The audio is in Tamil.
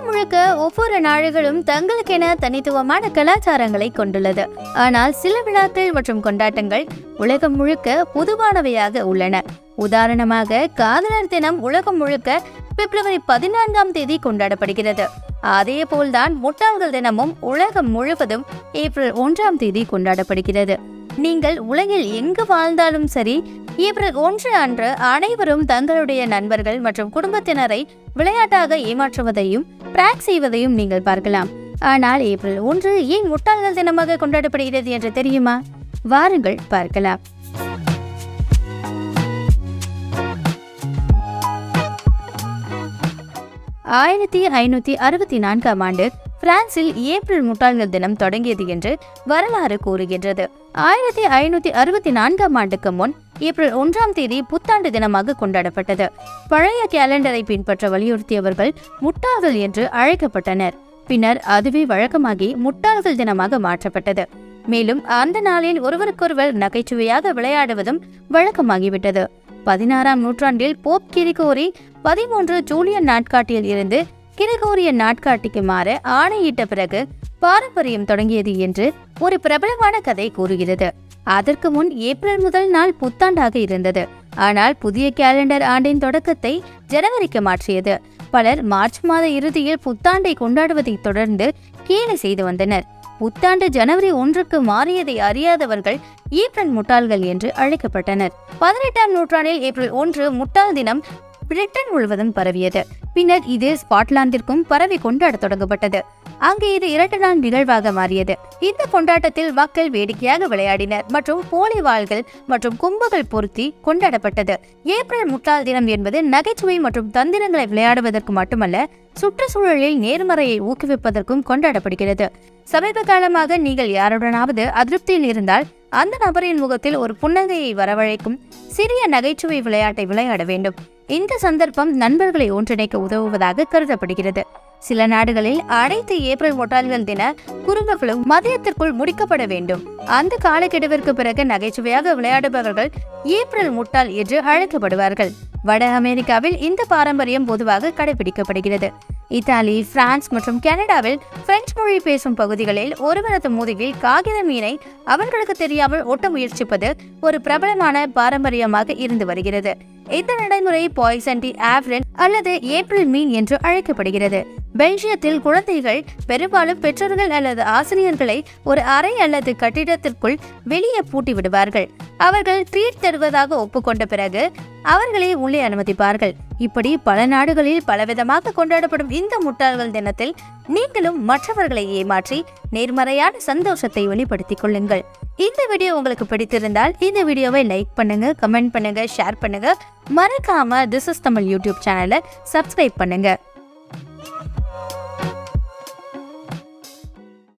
உலகம் முழுக்க ஒவ்வொரு நாடுகளும் தங்களுக்கென தனித்துவமான கலாச்சாரங்களை கொண்டுள்ளது. ஆனால் சில விழாக்கள் மற்றும் கொண்டாட்டங்கள் உலகம் முழுக்க பொதுவானவையாக உள்ளன. உதாரணமாக காதலர் தினம் உலகம் முழுக்க பிப்ரவரி பதினான்காம் தேதி கொண்டாடப்படுகிறது. அதே போல்தான் முட்டாள்கள் தினமும் உலகம் முழுவதும் ஏப்ரல் ஒன்றாம் தேதி கொண்டாடப்படுகிறது. நீங்கள் உலகில் எங்கு வாழ்ந்தாலும் சரி ஏப்ரல் ஒன்று அன்று அனைவரும் தங்களுடைய நண்பர்கள் மற்றும் குடும்பத்தினரை விளையாட்டாக ஏமாற்றுவதையும் பிராக் செய்வதையும் நீங்கள் பார்க்கலாம். ஆனால் ஏப்ரல் ஒன்று ஏன் முட்டாள்கள் தினமாக கொண்டாடப்படுகிறது என்று தெரியுமா? வாருங்கள் பார்க்கலாம். ஆயிரத்தி ஐநூத்தி அறுபத்தி நான்காம் ஆண்டு பிரான்சில் ஏப்ரல் முட்டாள்கள் தினம் தொடங்கியது என்று வரலாறு கூறுகின்றது. ஆயிரத்தி ஐநூத்தி அறுபத்தி நான்காம் ஆண்டுக்கு முன் ஏப்ரல் ஒன்றாம் தேதி புத்தாண்டு தினமாக கொண்டாடப்பட்டது. பழைய கேலண்டரை பின்பற்ற வலியுறுத்தியவர்கள் முட்டாள்கள் என்று அழைக்கப்பட்டனர். பின்னர் அதுவே வழக்கமாகி முட்டாள்கள் தினமாக மாற்றப்பட்டது. மேலும் அந்த நாளில் ஒருவருக்கொருவர் நகைச்சுவையாக விளையாடுவதும் வழக்கமாகிவிட்டது. பதினாறாம் நூற்றாண்டில் போப் கிரிகோரி பதிமூன்று ஜூலியன் நாட்காட்டியில் இருந்து கிழக்கோரிய நாட்காட்டிக்கு மாற ஆணையிட்ட பிறகு பாரம்பரியம் தொடங்கியது என்று ஒரு பிரபலமான கதை கூறுகிறது. அதற்கு முன் ஏப்ரல் முதல் நாள் புத்தாண்டாக இருந்தது. ஆனால் புதிய கேலண்டர் ஆண்டின் தொடக்கத்தை ஜனவரிக்கு மாற்றியது. பலர் மார்ச் மாத இறுதியில் புத்தாண்டை கொண்டாடுவதை தொடர்ந்து கேலி செய்து வந்தனர். புத்தாண்டு ஜனவரி ஒன்றுக்கு மாறியதை அறியாதவர்கள் ஏப்ரல் முட்டாள்கள் என்று அழைக்கப்பட்டனர். பதினெட்டாம் நூற்றாண்டில் ஏப்ரல் ஒன்று முட்டாள் தினம் பிரிட்டன் முழுவதும் பரவியது. பின்னர் இது ஸ்காட்லாந்திற்கும் பரவி கொண்டாட தொடங்கப்பட்டது. அங்கு இது இரண்டு நாள் நிகழ்வாக மாறியது. இந்த கொண்டாட்டத்தில் மக்கள் வேடிக்கையாக விளையாடினர் மற்றும் போலி வாள்கள் மற்றும் கும்புகள் பொருத்தி கொண்டாடப்பட்டது. ஏப்ரல் முட்டாள் தினம் என்பது நகைச்சுவை மற்றும் தந்திரங்களை விளையாடுவதற்கு மட்டுமல்ல சுற்றுச்சூழலில் நேர்மறையை ஊக்குவிப்பதற்கும் கொண்டாடப்படுகிறது. சமீப காலமாக நீங்கள் யாருடனாவது அதிருப்தியில் இருந்தால் அந்த நபரின் முகத்தில் ஒரு புன்னகையை வரவழைக்கும் சிறிய நகைச்சுவை விளையாட்டை விளையாட வேண்டும். இந்த சந்தர்ப்பம் நண்பர்களை ஒன்றிணைக்க உதவுவதாக கருதப்படுகிறது. சில நாடுகளில் அனைத்து ஏப்ரல் முட்டாள்கள் தின குறும்புகளும் மதியத்திற்குள் முடிக்கப்பட வேண்டும். அந்த காலக்கெடுவிற்கு பிறகு நகைச்சுவையாக விளையாடுபவர்கள் ஏப்ரல் முட்டாள் என்று அழைக்கப்படுவார்கள். வட அமெரிக்காவில் இந்த பாரம்பரியம் பொதுவாக கடைபிடிக்கப்படுகிறது. இத்தாலி பிரான்ஸ் மற்றும் கனடாவில் பிரெஞ்சு மொழி பேசும் பகுதிகளில் ஒருவரது முதுகில் காகித மீனை அவர்களுக்கு தெரியாமல் ஒட்ட முயற்சிப்பது ஒரு பிரபலமான பாரம்பரியமாக இருந்து வருகிறது. இந்த நடைமுறை பாய்சன்டி ஆப்ரன் அல்லது ஏப்ரல் மீன் என்று அழைக்கப்படுகிறது. பெல்ஜியத்தில் குழந்தைகள் பெரும்பாலும் பெற்றோர்கள் அல்லது ஆசிரியர்களை ஒரு அறை அல்லது கட்டிடத்திற்குள் வெளியே பூட்டி விடுவார்கள். அவர்கள் ட்ரீட் தருவதாக ஒப்புக்கொண்ட பிறகு அவர்களை உள்ளே அனுமதிப்பார்கள். இப்படி பல நாடுகளில் பலவிதமாக கொண்டாடப்படும் இந்த முட்டாள்கள் தினத்தில் நீங்களும் மற்றவர்களை ஏமாற்றி நேர்மறையான சந்தோஷத்தை வெளிப்படுத்திக் கொள்ளுங்கள். இந்த வீடியோ உங்களுக்கு பிடித்திருந்தால் இந்த வீடியோவை லைக் பண்ணுங்க கமெண்ட் பண்ணுங்க ஷேர் பண்ணுங்க. மறக்காம திஸ் இஸ் தமிழ் யூடியூப் சேனலை சப்ஸ்கிரைப் பண்ணுங்க.